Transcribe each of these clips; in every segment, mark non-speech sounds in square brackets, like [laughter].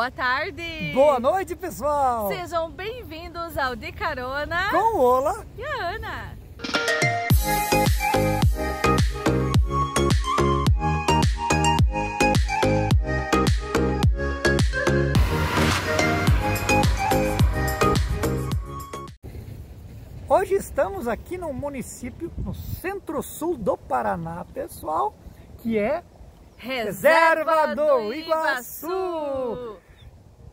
Boa tarde! Boa noite, pessoal! Sejam bem-vindos ao De Carona com o Ola e a Ana. Hoje estamos aqui no município, no centro-sul do Paraná, pessoal, que é Reserva do Iguaçu.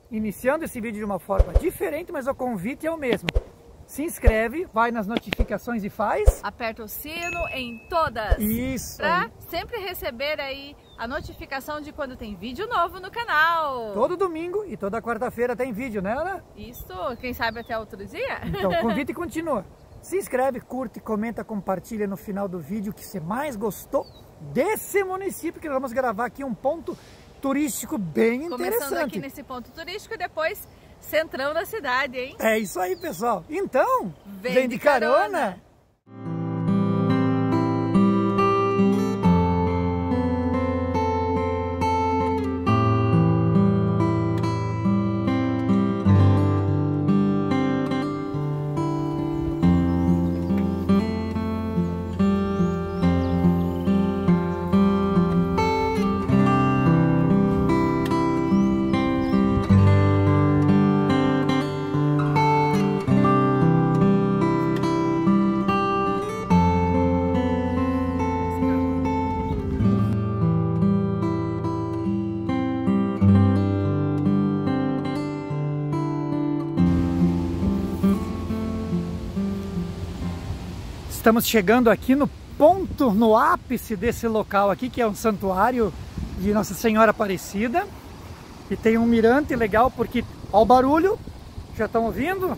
Iniciando esse vídeo de uma forma diferente, mas o convite é o mesmo. Se inscreve, vai nas notificações e faz. Aperta o sino em todas. Isso. Pra sempre receber aí a notificação de quando tem vídeo novo no canal. Todo domingo e toda quarta-feira tem vídeo, né, Ana? Isso, quem sabe até outro dia. Então, o convite [laughs] continua. Se inscreve, curte, comenta, compartilha no final do vídeo o que você mais gostou desse município que vamos gravar aqui um ponto turístico bem interessante. Começando aqui nesse ponto turístico e depois centrão da cidade, hein? É isso aí, pessoal. Então, vem, vem de, de carona. carona. Estamos chegando aqui no ponto, no ápice desse local aqui, que é um santuário de Nossa Senhora Aparecida. E tem um mirante legal, porque, ó o barulho, já estão ouvindo?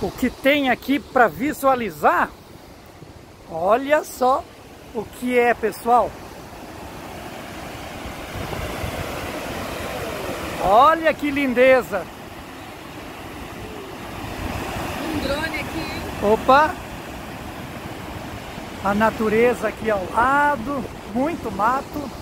O que tem aqui para visualizar, olha só o que é, pessoal. Olha que lindeza! Drone aqui? Opa! A natureza aqui ao lado, muito mato.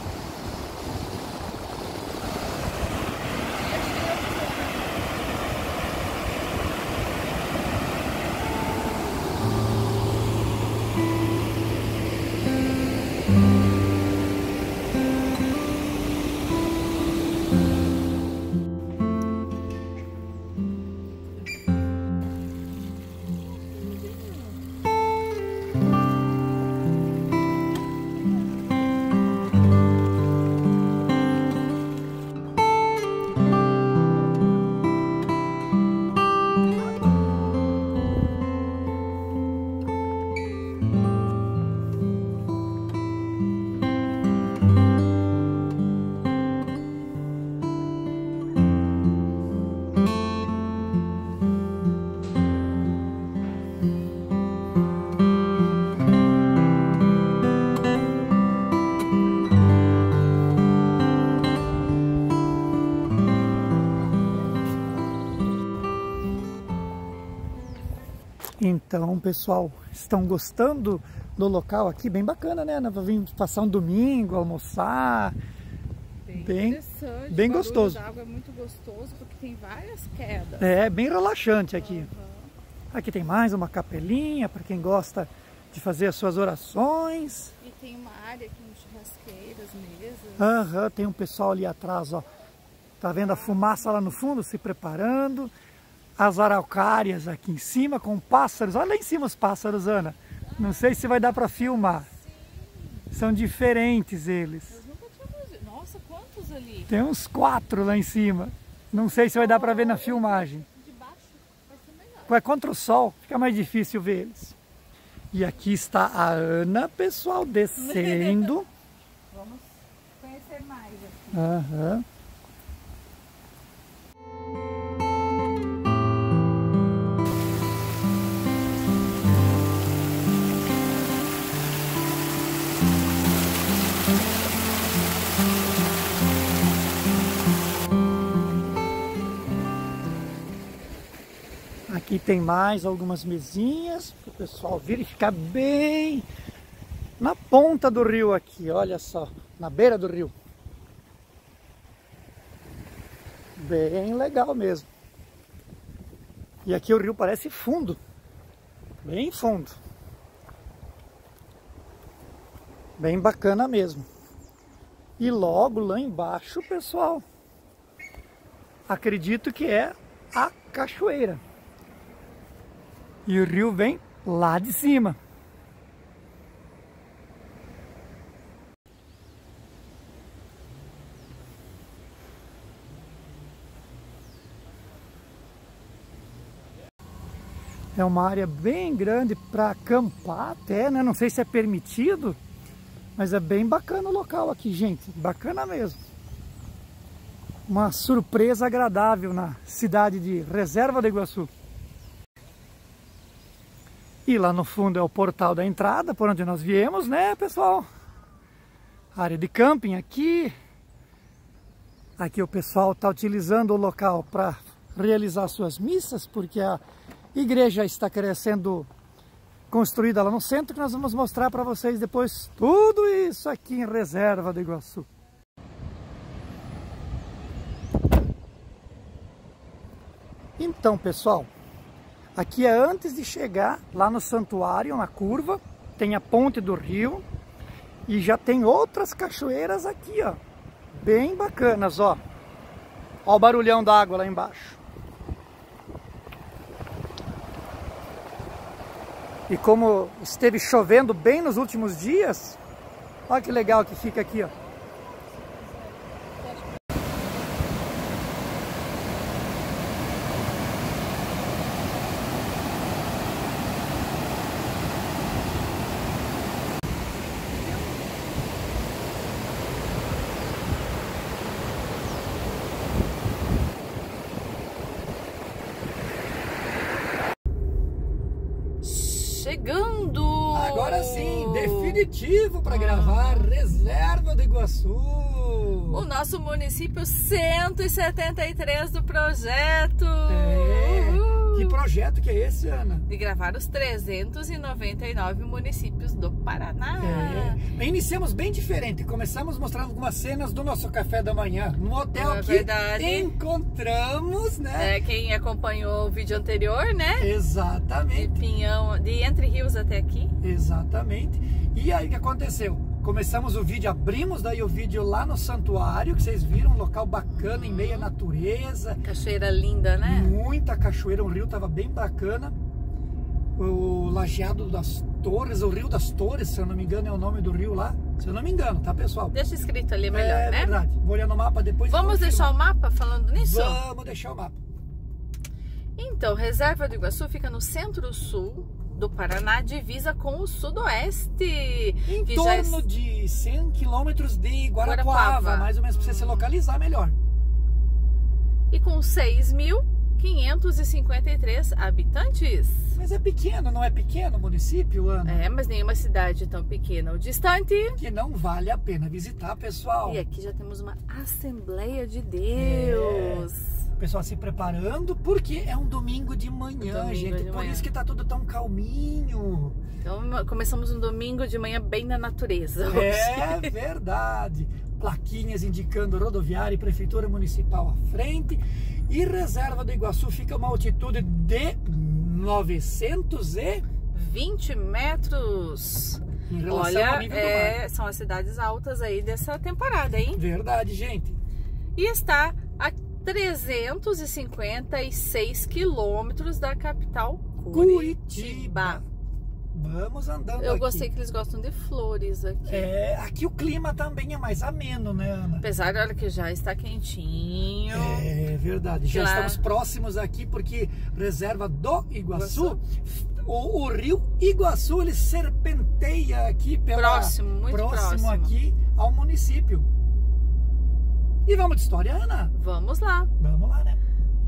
Então, pessoal, estão gostando do local aqui? Bem bacana, né? Ana? Vim passar um domingo, almoçar. Bem, bem interessante. Bem o gostoso. A água é muito gostoso porque tem várias quedas. É, bem relaxante aqui. Uhum. Aqui tem mais uma capelinha para quem gosta de fazer as suas orações. E tem uma área aqui com churrasqueiras, mesas. Aham, uhum, tem um pessoal ali atrás, ó. Tá vendo a fumaça lá no fundo se preparando? As araucárias aqui em cima com pássaros. Olha lá em cima os pássaros, Ana. Não sei se vai dar para filmar. São diferentes eles. Nossa, quantos ali? Tem uns quatro lá em cima. Não sei se vai dar para ver na filmagem. De baixo vai ser melhor. Vai contra o sol, fica mais difícil ver eles. E aqui está a Ana, pessoal, [laughs] descendo. Vamos conhecer mais aqui. Aham. Uhum. Aqui tem mais algumas mesinhas para o pessoal vir e ficar bem na ponta do rio aqui, olha só, na beira do rio. Bem legal mesmo. E aqui o rio parece fundo, bem fundo. Bem bacana mesmo. E logo lá embaixo, pessoal, acredito que é a cachoeira. E o rio vem lá de cima. É uma área bem grande para acampar até, né? Não sei se é permitido, mas é bem bacana o local aqui, gente. Bacana mesmo. Uma surpresa agradável na cidade de Reserva do Iguaçu. E lá no fundo é o portal da entrada, por onde nós viemos, né, pessoal? Área de camping aqui. Aqui o pessoal está utilizando o local para realizar suas missas, porque a igreja está crescendo construída lá no centro, que nós vamos mostrar para vocês depois tudo isso aqui em Reserva do Iguaçu. Então, pessoal, aqui é antes de chegar lá no santuário, na curva, tem a ponte do rio e já tem outras cachoeiras aqui, ó, bem bacanas, ó. Ó o barulhão da água lá embaixo. E como esteve chovendo bem nos últimos dias, olha que legal que fica aqui, ó. Chegando! Agora sim, definitivo para gravar Reserva do Iguaçu. O nosso município 173 do projeto. É. Que projeto que é esse, Ana? De gravar os 399 municípios do Paraná. É. Iniciamos bem diferente. Começamos mostrando algumas cenas do nosso café da manhã no hotel É que verdade. encontramos, né? É, quem acompanhou o vídeo anterior, né? De Exatamente. Pinhão, de Entre Rios até aqui. Exatamente. E aí o que aconteceu? Começamos o vídeo, abrimos daí o vídeo lá no santuário, que vocês viram, um local bacana, em meia natureza, Cachoeira linda, né? muita cachoeira, o rio tava bem bacana. O lajeado das Torres, o Rio das Torres, se eu não me engano, é o nome do rio lá. Se eu não me engano, tá, pessoal? Deixa escrito ali melhor, é né? verdade. Vou olhar no mapa depois. Vamos deixar o mapa falando nisso? Vamos deixar o mapa. Então, Reserva do Iguaçu fica no centro-sul do Paraná, divisa com o sudoeste. Em torno de 100 quilômetros de Guarapuava, Guarapuava. mais ou menos, para você se localizar melhor. E com 6.553 habitantes. Mas é pequeno, não é pequeno o município, Ana? É, mas nenhuma cidade tão pequena ou distante. Que não vale a pena visitar, pessoal. E aqui já temos uma Assembleia de Deus. O pessoal se preparando, porque é um domingo de manhã, Domingo gente. de Por manhã. isso que tá tudo tão calminho. Então começamos um domingo de manhã bem na natureza. É hoje. [laughs] verdade. Plaquinhas indicando rodoviária e prefeitura municipal à frente. E Reserva do Iguaçu fica a uma altitude de 900 e 20 metros. em relação ao Olha, é, são as cidades altas aí dessa temporada, hein? Verdade, gente. E está a 356 quilômetros da capital Curitiba. Vamos andando Eu aqui. gostei que eles gostam de flores aqui. É, aqui o clima também é mais ameno, né, Ana? Apesar de olha, que já está quentinho. É verdade. Já Claro. estamos próximos aqui porque reserva do Iguaçu, Iguaçu. O, o rio Iguaçu ele serpenteia aqui pela Próximo, muito próximo. aqui ao município. E vamos de história, Ana? Vamos lá. Vamos lá, né?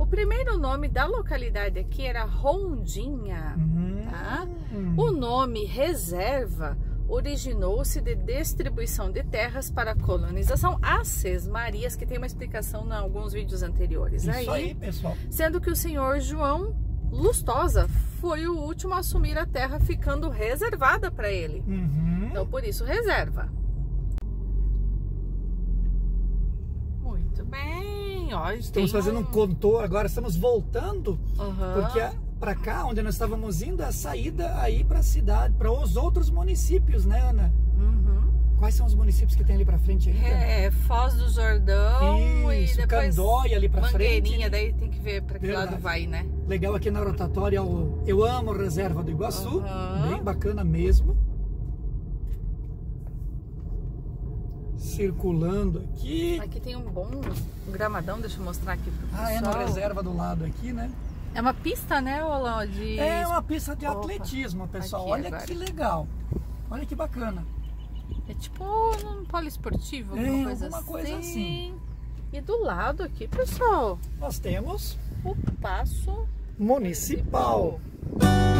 O primeiro nome da localidade aqui era Rondinha. Hum, Tá. O nome reserva originou-se de distribuição de terras para a colonização às Sesmarias, que tem uma explicação em alguns vídeos anteriores Isso aí, pessoal. sendo que o senhor João Lustosa foi o último a assumir a terra, ficando reservada para ele. Uhum. Então, por isso, reserva. Muito bem. Ó, estamos fazendo um contorno, agora estamos voltando, uhum. porque para cá, onde nós estávamos indo, a saída aí para a cidade, para os outros municípios, né, Ana? Uhum. Quais são os municípios que tem ali para frente ainda? É, Foz do Jordão Isso, e depois Candóia ali para frente. Mangueirinha, daí tem que ver para que Verdade. lado vai, né? Legal aqui na rotatória, Eu Amo Reserva do Iguaçu, Uhum. bem bacana mesmo. Circulando aqui. Aqui tem um bom gramadão, deixa eu mostrar aqui pro pessoal. Ah, é na reserva do lado aqui, né? É uma pista, né, Olão? De... É uma pista de Opa, atletismo, pessoal. aqui Olha agora. que legal. Olha que bacana. É tipo um poliesportivo, É, alguma coisa alguma assim. coisa assim. E do lado aqui, pessoal, Nós temos o Passo Municipal. E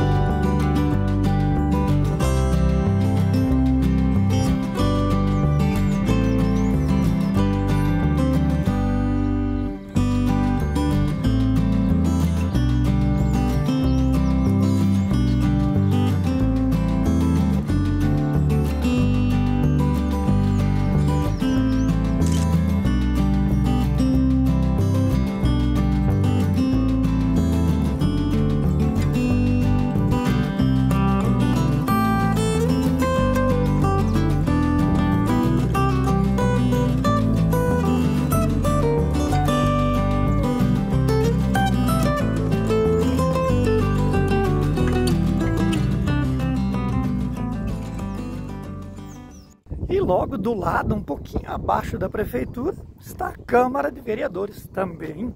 do lado, um pouquinho abaixo da prefeitura, está a Câmara de Vereadores também.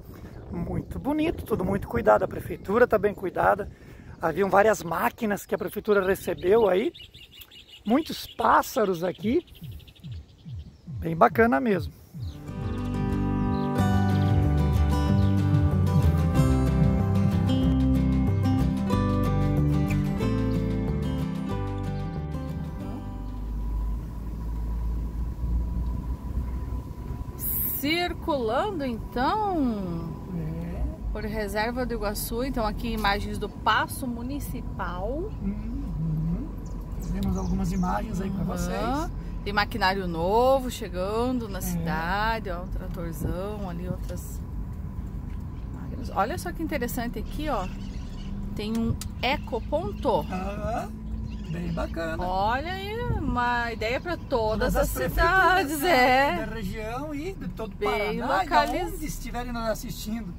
Muito bonito, tudo muito cuidado. A prefeitura está bem cuidada. Haviam várias máquinas que a prefeitura recebeu aí. Muitos pássaros aqui. Bem bacana mesmo. Circulando então É. por reserva do Iguaçu. Então aqui imagens do Passo Municipal. Uhum. Temos algumas imagens aí para Aham. vocês. Tem maquinário novo chegando É. na cidade, ó, um tratorzão ali, outras máquinas. Olha só que interessante aqui, ó. Tem um ecoponto. Ah, bem bacana. Olha aí, uma ideia para todas, Todas as, prefeituras, cidades, é. Da região e de todo o Bem Paraná, localiz- onde estiverem nos assistindo.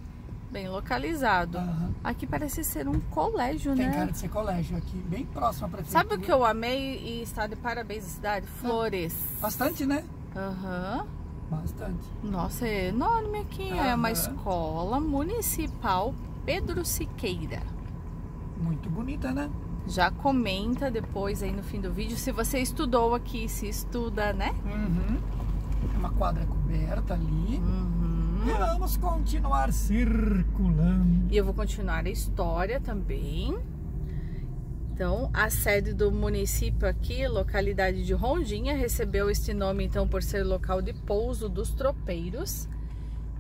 Bem localizado. Aham. Aqui parece ser um colégio, Tem né? cara de ser colégio aqui, bem próximo à prefeitura. Sabe o que eu amei e está de parabéns à cidade? Flores. Bastante, né? Aham. Bastante. Nossa, é enorme aqui. É uma escola municipal Pedro Siqueira. Muito bonita, né? Já comenta depois aí no fim do vídeo se você estudou aqui, se estuda, né? Uhum. Tem uma quadra coberta ali. Uhum. E vamos continuar circulando. E eu vou continuar a história também. Então, a sede do município aqui, localidade de Rondinha, recebeu este nome então por ser local de pouso dos tropeiros,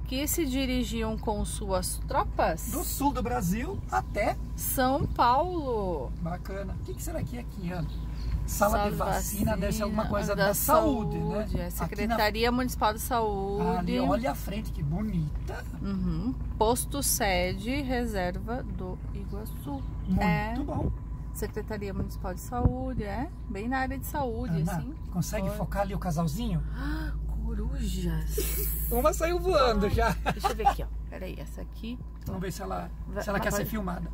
que se dirigiam com suas tropas Do sul do Brasil até. São Paulo. Bacana. O que, que será que é aqui, Ana? Sala, de Sala vacina, deve ser alguma vacina coisa da, da, saúde, né? É, Aqui na- Secretaria Municipal de Saúde. Ali, olha a frente, que bonita. Uhum. Posto sede, reserva do Iguaçu. Muito É. bom. Secretaria Municipal de Saúde, é? Bem na área de saúde, Ana, assim. consegue Foi. focar ali o casalzinho? Corujas. Uma saiu voando já. Deixa eu ver aqui, ó. Peraí, essa aqui. Vamos ver se ela, Vai- se ela vai- quer ser filmada.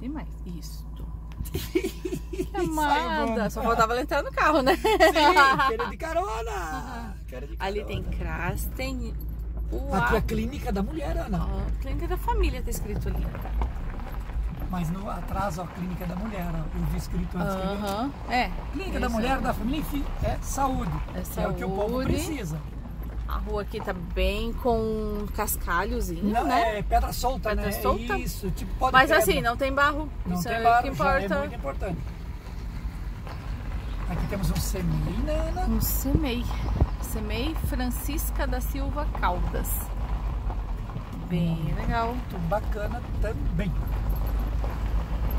Tem mais. Isto. [laughs] Saiu Amada. Só faltava ela entrar no carro, né? Sim, de [laughs] carona. De Ali tem carona. Krasten. O Aqui é a clínica da mulher, Ana. Clínica da Família tá escrito ali. Mas no atrás, ó, clínica da mulher, ó. Eu vi escrito antes. que Aham. É. Clínica da mulher, da família, enfim, é saúde. É É o que o povo saúde. precisa. A rua aqui tá bem com cascalhozinho, Não, né? é pedra solta, Pedra né? solta. Isso, tipo pode Mas assim, não tem barro. Não Isso tem é o barro, que já importa. é muito importante. Aqui temos um semei, né, Ana? Um CEMEI. CEMEI Francisca da Silva Caldas. Bem legal. Muito bacana também.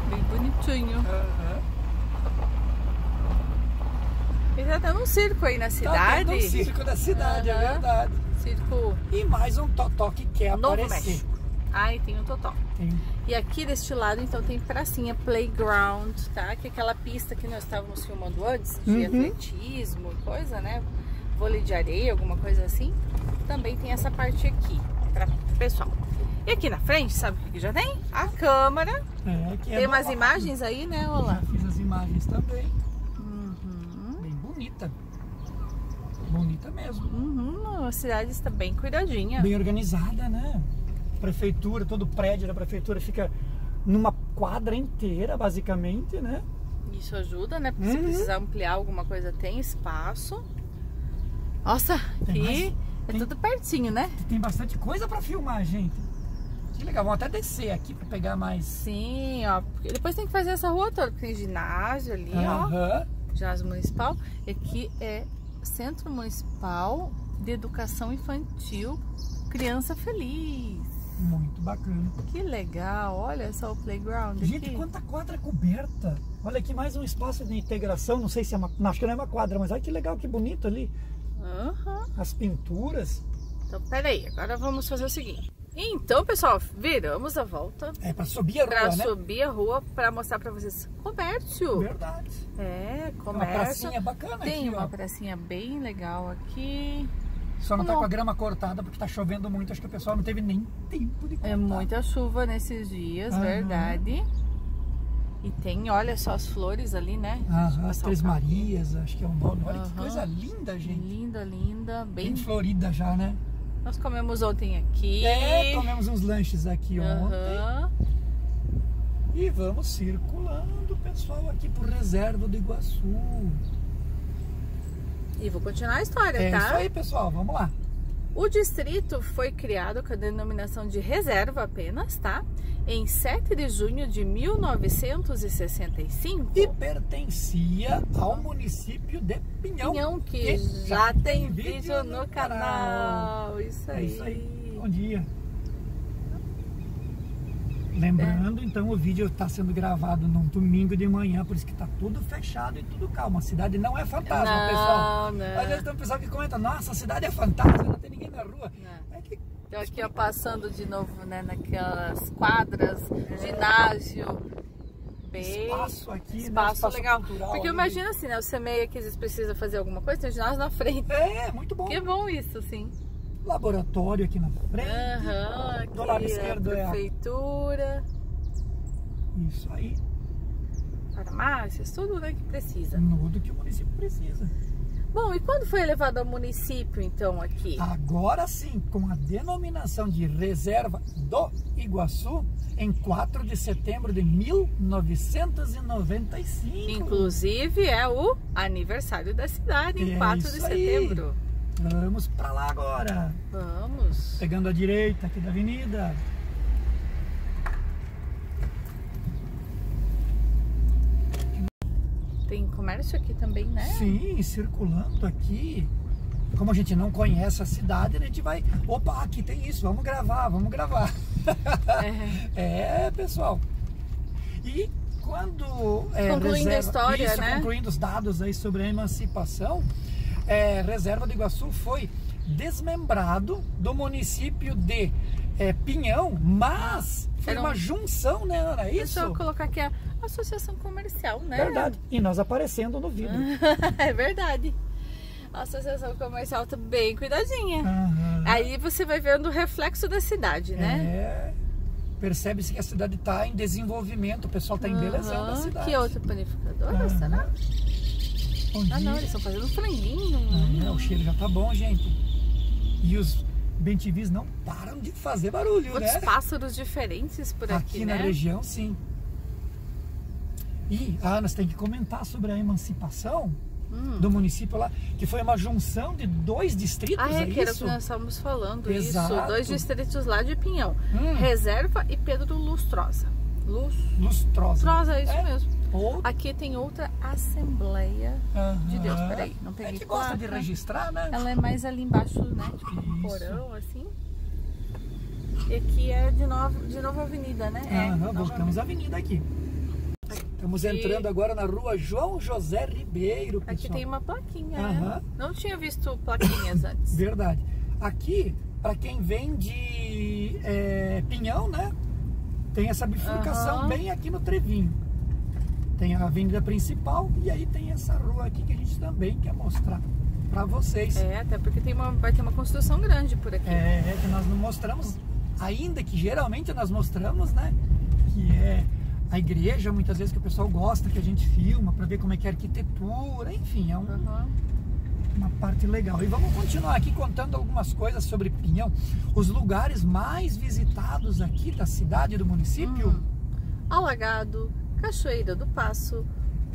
Bem bonitinho. Aham. E tá tendo um circo aí na Tá cidade. tendo um circo da cidade, é Aham. verdade. Circo E mais um totó que quer Novo aparecer. México. Ai, tem um totó. Tem E aqui deste lado, então, tem pracinha, playground, tá? Que é aquela pista que nós estávamos filmando antes, de Uhum. atletismo coisa, né? Vôlei de areia, alguma coisa assim. Também tem essa parte aqui, pessoal. E aqui na frente, sabe o que já tem? A câmera. É, é tem do umas imagens aí, né, Já Olá? fiz as imagens também. Uhum. Bem bonita. Bonita mesmo. Uhum, a cidade está bem cuidadinha. Bem organizada, né? Prefeitura, todo o prédio da prefeitura fica numa quadra inteira, basicamente, né? Isso ajuda, né? Porque se Uhum. precisar ampliar alguma coisa, tem espaço. Nossa, Tem mais? aqui é Tem- tudo pertinho, né? Tem bastante coisa pra filmar, gente. Que legal. Vamos até descer aqui pra pegar mais. Sim, ó. Depois tem que fazer essa rua toda, porque tem ginásio ali, ó. Aham. Ginásio municipal. E aqui é Centro Municipal de Educação Infantil Criança Feliz. Muito bacana. Que legal, olha só o playground Gente, aqui. quanta quadra coberta. Olha aqui mais um espaço de integração. Não sei se é uma. Acho que não é uma quadra, mas olha que legal, que bonito ali. Aham. As pinturas. Então, peraí, agora vamos fazer o seguinte. Então, pessoal, viramos a volta É pra subir a rua, né? subir a rua para mostrar para vocês comércio. Verdade. É, Uma comércio. pracinha bacana Tem aqui, uma ó. pracinha bem legal aqui. Só não tá Não. com a grama cortada porque tá chovendo muito. Acho que o pessoal não teve nem tempo de cortar. É muita chuva nesses dias, Aham. verdade. E tem, olha só as flores ali, né? Aham, as Três. Marias, acho que é um nome. Olha que Aham. coisa linda, gente. Linda, linda, bem. Bem florida já, né? Nós comemos ontem aqui. É, comemos uns lanches aqui ontem. Aham. E vamos circulando, pessoal, aqui por Reserva do Iguaçu. E vou continuar a história, É tá? isso aí, pessoal, vamos lá. O distrito foi criado com a denominação de reserva apenas, tá? Em 7 de junho de 1965. E pertencia ao município de Pinhão. Pinhão que já tem vídeo no canal. Isso É aí. isso aí. Bom dia. Lembrando, então, o vídeo está sendo gravado num domingo de manhã, por isso que está tudo fechado e tudo calmo. A cidade não é fantasma, Não, pessoal. não. Às vezes tem um pessoal que comenta, nossa, a cidade é fantasma, ninguém na rua. É que Então aqui ó, passando de novo, né, naquelas quadras, ginásio, bem espaço aqui, né, espaço, legal. cultural Porque ali. imagina assim, né, o CMEI que às vezes precisa fazer alguma coisa, tem o ginásio na frente. É, muito bom. Que bom isso, sim. Laboratório aqui na frente. Aham, Do lado aqui esquerdo a é a- prefeitura, Isso aí. farmácias, tudo né, que precisa. Tudo que o município precisa. Bom, e quando foi elevado ao município, então, aqui? Agora sim, com a denominação de Reserva do Iguaçu, em 4 de setembro de 1995. Inclusive é o aniversário da cidade, em É 4 de isso aí. setembro. Vamos pra lá agora. Vamos. Pegando a direita aqui da avenida. Tem comércio aqui também, né? Sim, circulando aqui. Como a gente não conhece a cidade, a gente vai. Opa, aqui tem isso, vamos gravar, vamos gravar. É, [laughs] pessoal. E quando. é, Concluindo a história, isso, né? Concluindo os dados aí sobre a emancipação, é, Reserva do Iguaçu foi desmembrado do município de é, Pinhão, mas foi Era um- uma junção, né, Ana? É Deixa isso? eu colocar aqui a associação comercial, né? Verdade. E nós aparecendo no vídeo. [laughs] é verdade. A associação comercial tá bem cuidadinha. Aham. Aí você vai vendo o reflexo da cidade, né? É, Percebe-se que a cidade está em desenvolvimento, o pessoal está embelezando a Aham. cidade. Que outra panificadora, Aham. será? Bom Ah, não, dia. eles estão fazendo franguinho. Ah, é, o cheiro já tá bom, gente. E os bentivis não param de fazer barulho, Quantos né? pássaros diferentes por aqui, na né? região, sim. E, Ana, você tem que comentar sobre a emancipação Hum. do município lá, que foi uma junção de dois distritos, Ah, é, é que era o que nós estávamos falando. Exato. Isso, dois distritos lá de Pinhão. Hum. Reserva e Pedro Lustrosa. Lustrosa. Lustrosa, é isso É. mesmo. Ou... Aqui tem outra Assembleia de Deus. Peraí, não É peguei que gosta de registrar, né? Ela é mais ali embaixo, né? Tipo, um porão, assim. E aqui é de novo, de novo avenida, né? É, novamente. voltamos à avenida aqui. Estamos entrando agora na rua João José Ribeiro, pessoal. Aqui tem uma plaquinha, Aham. né? Não tinha visto plaquinhas [coughs] antes. Verdade. Aqui, para quem vem de é, Pinhão, né? Tem essa bifurcação Aham. bem aqui no Trevinho. Tem a avenida principal e aí tem essa rua aqui que a gente também quer mostrar para vocês. É, até porque tem uma, vai ter uma construção grande por aqui. É, que nós não mostramos, ainda que geralmente nós mostramos, né? Que é a igreja, muitas vezes que o pessoal gosta que a gente filma para ver como é que é a arquitetura, enfim, é um, Aham. uma parte legal. E vamos continuar aqui contando algumas coisas sobre Pinhão, os lugares mais visitados aqui da cidade, do município. Hum. Alagado, Cachoeira do Passo,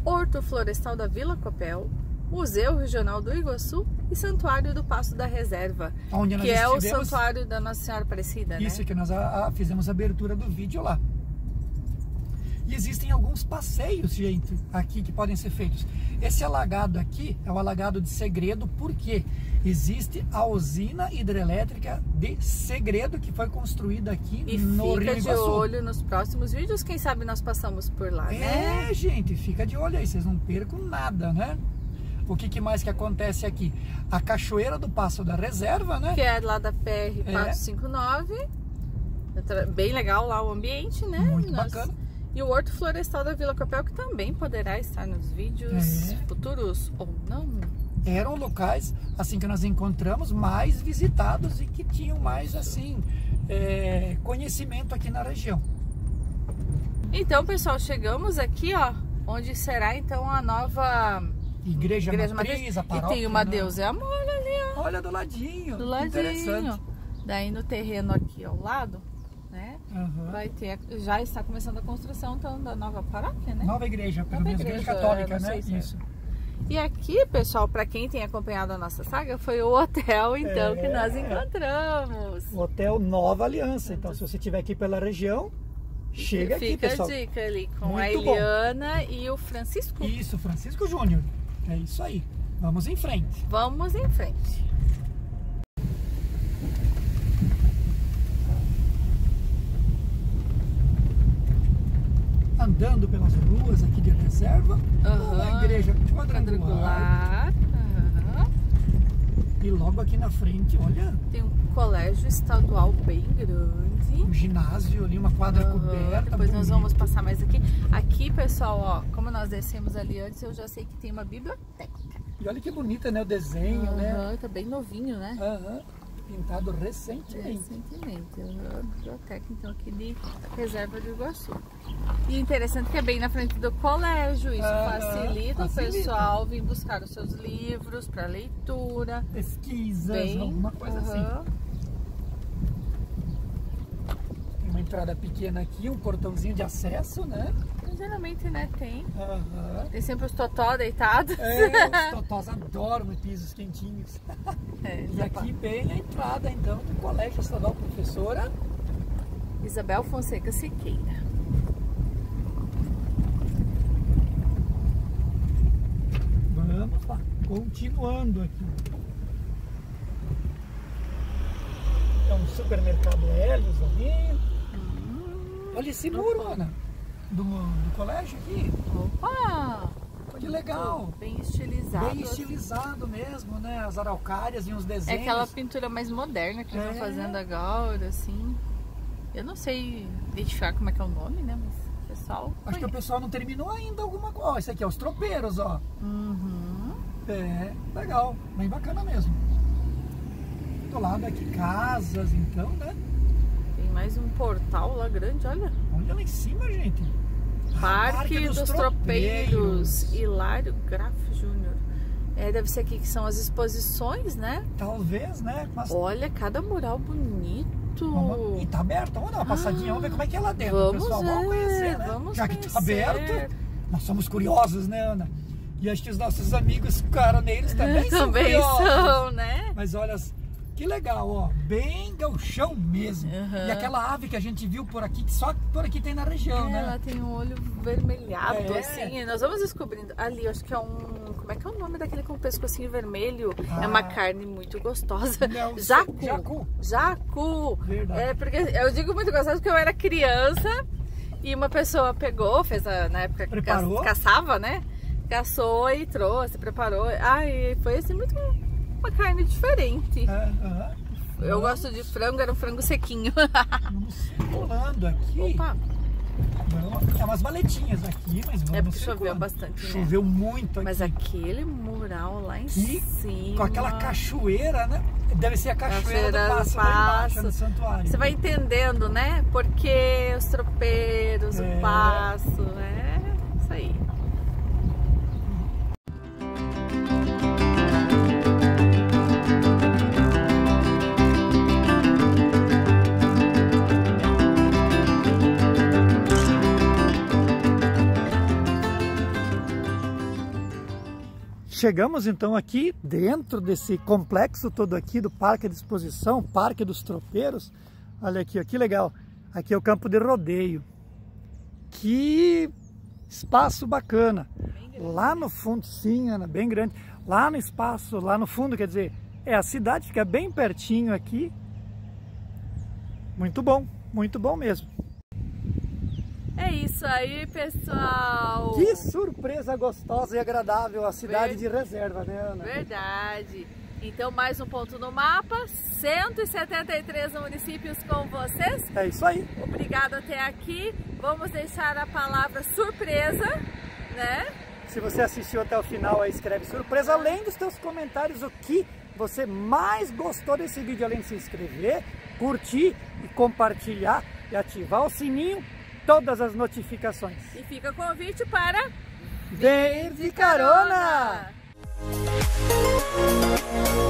Horto Florestal da Vila Copel, Museu Regional do Iguaçu e Santuário do Passo da Reserva, Onde que é o Santuário da Nossa Senhora Aparecida, Isso né? que nós a- a- fizemos a abertura do vídeo lá. E existem alguns passeios, gente, aqui que podem ser feitos. Esse alagado aqui é o alagado de Segredo, porque existe a usina hidrelétrica de Segredo que foi construída aqui E no fica Rio de Iguaçu. olho nos próximos vídeos, quem sabe nós passamos por lá, né? É, gente, fica de olho aí, vocês não percam nada, né? O que, que mais que acontece aqui? A Cachoeira do Passo da Reserva, né? Que é lá da PR É. 459. Bem legal lá o ambiente, né? Muito Nós- bacana. E o Horto Florestal da Vila Copel, que também poderá estar nos vídeos É. futuros ou não. eram locais assim que nós encontramos mais visitados e que tinham mais assim é, conhecimento aqui na região. Então, pessoal, chegamos aqui, ó, onde será então a nova Igreja, Igreja Matriz, Matriz. a E paróquia. tem uma né? deusa e amor ali, ó, Olha do ladinho. do ladinho. Interessante. Daí no terreno aqui ao lado, né, Aham. vai ter, já está começando a construção então da nova paróquia, né? Nova igreja, pelo Nova menos igreja, igreja, católica, né? se é. Isso. E aqui, pessoal, para quem tem acompanhado a nossa saga, foi o hotel então É. que nós encontramos. Hotel Nova Aliança. Então, se você estiver aqui pela região, chega aqui, Fica pessoal. a dica ali com Muito a bom. Eliana e o Francisco. Isso, Francisco Júnior. É isso aí. Vamos em frente. Vamos em frente. Andando pelas ruas aqui de reserva, Aham. uma igreja quadrangular. Aham. E logo aqui na frente, olha, Tem um colégio estadual bem grande. um ginásio ali, uma quadra Aham, coberta. Depois nós vamos passar mais aqui. Aqui, pessoal, ó, como nós descemos ali antes, eu já sei que tem uma biblioteca. E olha que bonita, né? O desenho, né? Aham, tá bem novinho, né? Aham. Pintado recentemente. Recentemente. aham. Biblioteca, então, aqui de Reserva do Iguaçu. E interessante que é bem na frente do colégio. Isso Aham, facilita, o facilita. pessoal vir buscar os seus livros para leitura. Pesquisas, Bem, alguma coisa assim. Tem uma entrada pequena aqui, um portãozinho de acesso, né? Geralmente, né, tem. Tem sempre os totó deitados. É, os totós adoram pisos quentinhos. [laughs] É, E aqui bem a entrada, então, do Colégio Estadual Professora. Isabel Fonseca Siqueira. Vamos lá, continuando aqui. É um supermercado Helios ali. Olha esse muro, Ana, do, do colégio aqui. Opa! Que legal. Bem estilizado. Bem estilizado mesmo, né? As araucárias e os É desenhos. aquela pintura mais moderna que É. estão fazendo agora, assim. Eu não sei identificar como é que é o nome, né? Mas o pessoal. Acho que o conhece. pessoal não terminou ainda alguma coisa. Esse aqui é os tropeiros, ó. Uhum. É, legal. Bem bacana mesmo. Do lado aqui, casas, então, né? Tem mais um portal lá grande, olha. Olha lá em cima, gente. Ah, Parque dos, Tropeiros. Hilário Graf Júnior. É, deve ser aqui que são as exposições, né? Talvez, né? Mas Olha, cada mural bonito. Vamos- E tá aberto, vamos dar uma passadinha, vamos ver como é que é lá dentro, Vamos pessoal. ver, vamos conhecer, né? vamos Já que tá conhecer. aberto, nós somos curiosos, né, Ana? E acho que os nossos amigos caroneiros também, [laughs] são Também curiosos. são, né? Mas olha, que legal, ó. Bem gauchão mesmo. Uhum. E aquela ave que a gente viu por aqui, que só por aqui tem na região, É, né? ela tem um olho vermelhado, É. assim. Nós vamos descobrindo. Ali, acho que é um. Como é que é o nome daquele com pescocinho vermelho? É uma Ah. carne muito gostosa. Não, Jacu. jacu. Jacu. Verdade. É, porque eu digo muito gostosa porque eu era criança E uma pessoa pegou, fez a, na época Preparou? caçava, né? Caçou e trouxe, preparou. Ai, foi assim muito uma carne diferente. É. Eu gosto de frango, era um frango sequinho. Circulando aqui. Opa, É umas valetinhas aqui, mas vamos é porque choveu circulando. bastante, né? Choveu muito aqui. Mas aquele mural lá em Aqui, cima. Com aquela cachoeira, né? Deve ser a cachoeira, Cachoeira do Passo embaixo, no santuário. Você vai entendendo, né? Porque os tropeiros, É. o passo, é Chegamos então aqui dentro desse complexo todo aqui do Parque de Exposição, Parque dos Tropeiros. Olha aqui, ó, que legal. Aqui é o campo de rodeio. Que espaço bacana. Lá no fundo, sim, Ana, bem grande. Lá no espaço, lá no fundo, quer dizer, é a cidade fica bem pertinho aqui. Muito bom, muito bom mesmo. É isso aí, pessoal. Que surpresa gostosa e agradável a cidade Ver- de reserva, né, Ana? Verdade. Então, mais um ponto no mapa. 173 municípios com vocês. É isso aí. Obrigado até aqui. Vamos deixar a palavra surpresa, né? Se você assistiu até o final, aí escreve surpresa. Além dos teus comentários, o que você mais gostou desse vídeo, além de se inscrever, curtir e compartilhar e ativar o sininho, todas as notificações. E fica o convite para Vem de carona! carona!